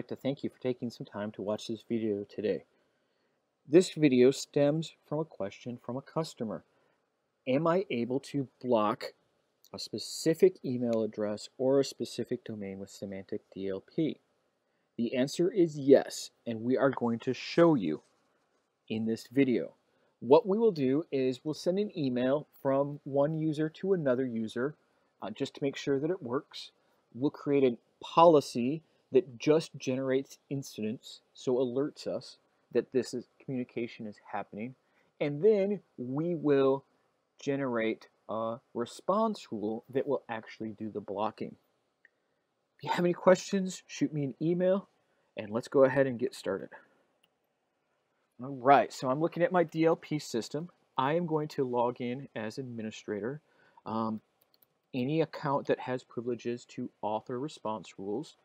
like to thank you for taking some time to watch this video today. This video stems from a question from a customer. Am I able to block a specific email address or a specific domain with Symantec DLP? The answer is yes, and we are going to show you in this video. What we will do is we'll send an email from one user to another user uh, just to make sure that it works. We'll create a policy that just generates incidents, so alerts us that this is communication is happening. And then we will generate a response rule that will actually do the blocking. If you have any questions, shoot me an email and let's go ahead and get started. All right, so I'm looking at my DLP system. I am going to log in as administrator. Um, any account that has privileges to author response rules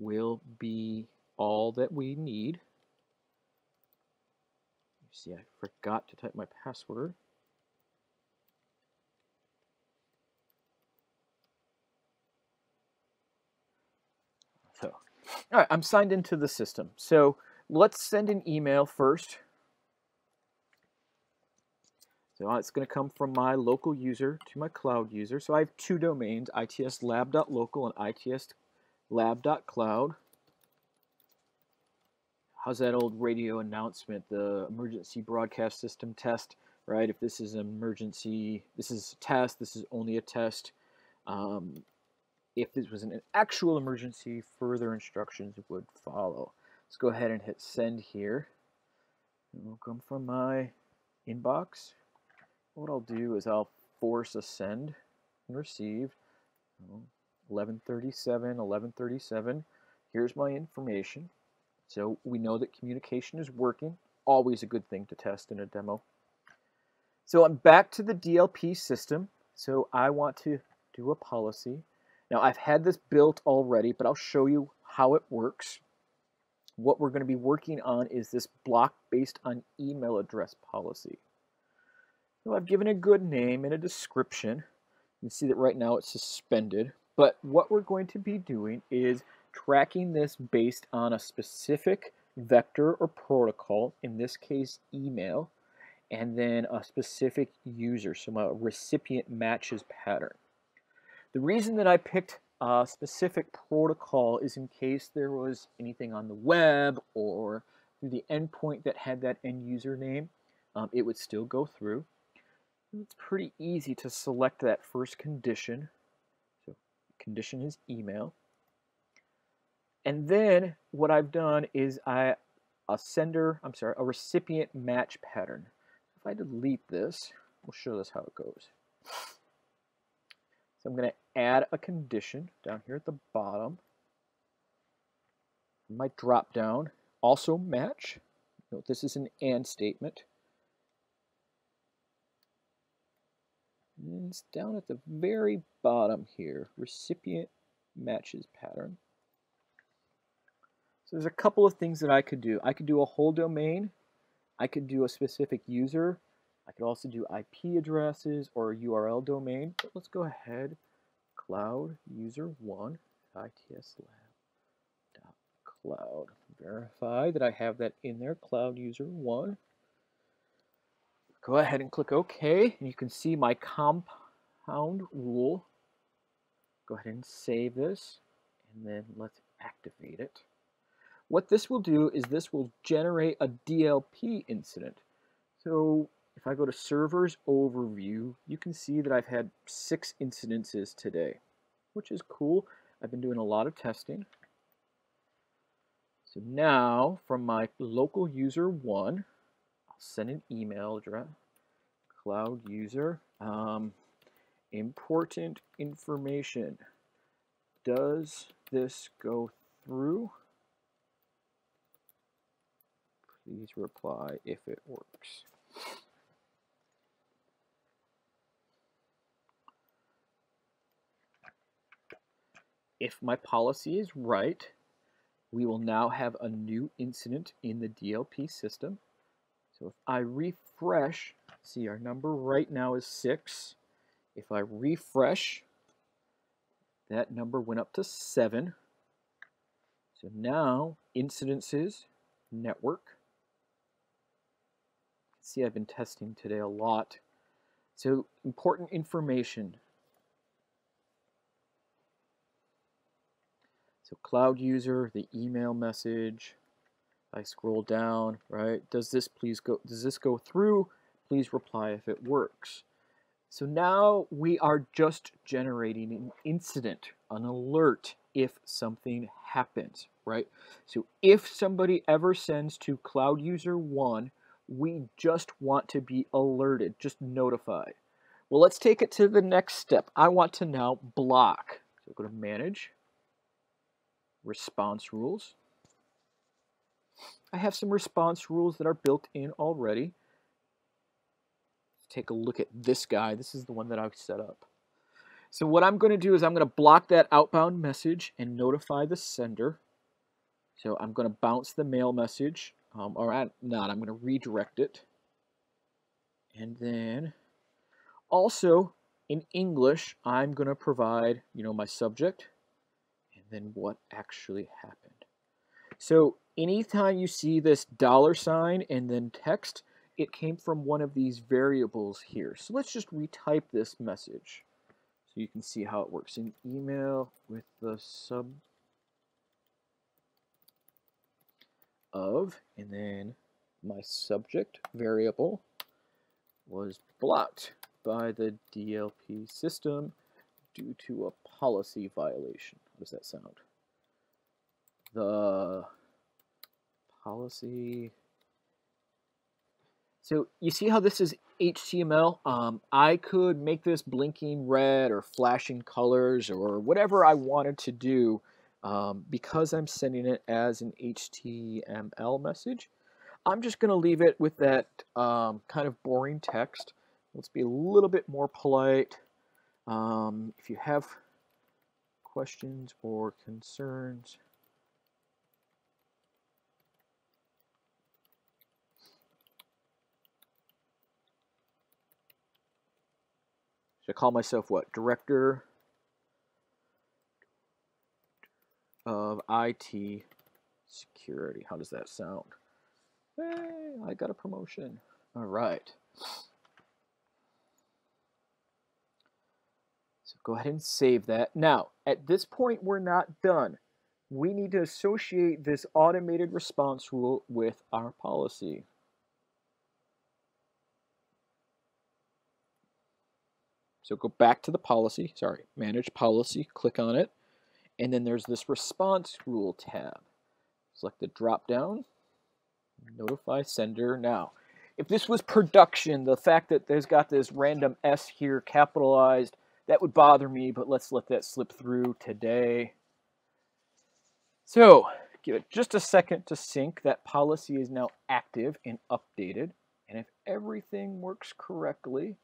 will be all that we need. See, I forgot to type my password. So, all right, I'm signed into the system. So let's send an email first. So it's going to come from my local user to my cloud user. So I have two domains, itslab.local and itslab.cloud. How's that old radio announcement, the emergency broadcast system test, right? If this is an emergency, this is a test, this is only a test. Um, if this was an actual emergency, further instructions would follow. Let's go ahead and hit send here. It will come from my inbox. What I'll do is I'll force a send and receive. 1137, 1137. Here's my information. So we know that communication is working. Always a good thing to test in a demo. So I'm back to the DLP system. So I want to do a policy. Now I've had this built already, but I'll show you how it works. What we're going to be working on is this block based on email address policy. So I've given a good name and a description. You can see that right now it's suspended. But what we're going to be doing is tracking this based on a specific vector or protocol, in this case email, and then a specific user, so a recipient matches pattern. The reason that I picked a specific protocol is in case there was anything on the web or through the endpoint that had that end user name, um, it would still go through. It's pretty easy to select that first condition. Condition is email. And then what I've done is I a sender, I'm sorry, a recipient match pattern. If I delete this, we'll show this how it goes. So I'm going to add a condition down here at the bottom. My drop down, also match. Note this is an AND statement. And it's down at the very bottom here, recipient matches pattern. So there's a couple of things that I could do. I could do a whole domain. I could do a specific user. I could also do IP addresses or URL domain. But let's go ahead. Cloud user one its lab cloud. Verify that I have that in there. Cloud user one. Go ahead and click OK, and you can see my compound rule. Go ahead and save this, and then let's activate it. What this will do is this will generate a DLP incident. So if I go to servers overview, you can see that I've had six incidences today, which is cool. I've been doing a lot of testing. So now from my local user one, send an email address, cloud user, um, important information. Does this go through? Please reply if it works. If my policy is right, we will now have a new incident in the DLP system. So if I refresh, see our number right now is 6. If I refresh, that number went up to 7. So now, incidences, network. See, I've been testing today a lot. So important information. So cloud user, the email message. I scroll down, right? Does this please go, does this go through? Please reply if it works. So now we are just generating an incident, an alert if something happens, right? So if somebody ever sends to cloud user one, we just want to be alerted, just notified. Well, let's take it to the next step. I want to now block. So go to manage, response rules. I have some response rules that are built in already. Let's take a look at this guy. This is the one that I've set up. So what I'm going to do is I'm going to block that outbound message and notify the sender. So I'm going to bounce the mail message, um, or I'm not, I'm going to redirect it. And then also in English, I'm going to provide, you know, my subject and then what actually happened. So anytime you see this dollar sign and then text, it came from one of these variables here. So let's just retype this message. So you can see how it works in email with the sub of, and then my subject variable was blocked by the DLP system due to a policy violation. How does that sound? The policy so you see how this is HTML? Um, I could make this blinking red or flashing colors or whatever I wanted to do um, because I'm sending it as an HTML message. I'm just going to leave it with that um, kind of boring text. Let's be a little bit more polite. Um, if you have questions or concerns, I call myself what? Director of IT security. How does that sound? Hey, I got a promotion. All right. So go ahead and save that. Now, at this point, we're not done. We need to associate this automated response rule with our policy. So go back to the policy, sorry, manage policy, click on it, and then there's this response rule tab. Select the drop down, notify sender now. If this was production, the fact that there's got this random S here capitalized, that would bother me, but let's let that slip through today. So give it just a second to sync. That policy is now active and updated. And if everything works correctly,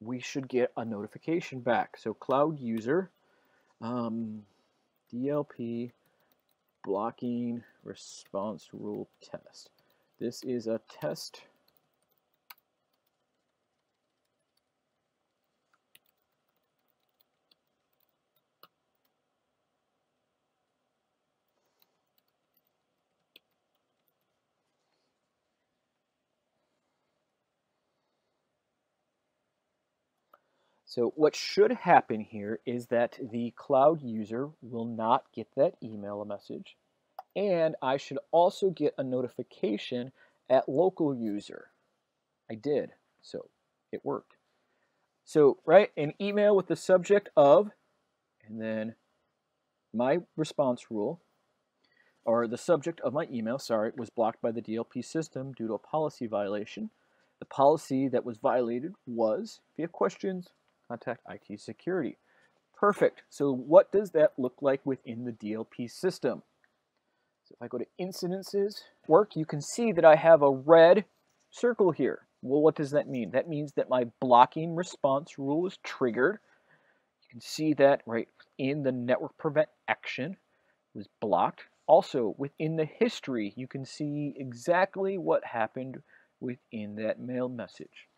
we should get a notification back. So cloud user, um, DLP blocking response rule test. This is a test So what should happen here is that the cloud user will not get that email message and I should also get a notification at local user. I did, so it worked. So, right, an email with the subject of, and then my response rule, or the subject of my email, sorry, was blocked by the DLP system due to a policy violation. The policy that was violated was, if you have questions, contact IT security. Perfect. So what does that look like within the DLP system? So if I go to incidences, work, you can see that I have a red circle here. Well, what does that mean? That means that my blocking response rule is triggered. You can see that right in the network prevent action was blocked. Also, within the history, you can see exactly what happened within that mail message.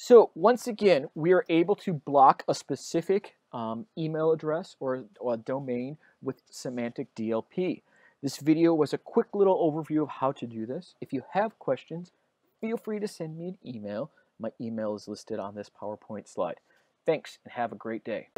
So once again, we are able to block a specific um, email address or, or a domain with Symantec DLP. This video was a quick little overview of how to do this. If you have questions, feel free to send me an email. My email is listed on this PowerPoint slide. Thanks and have a great day.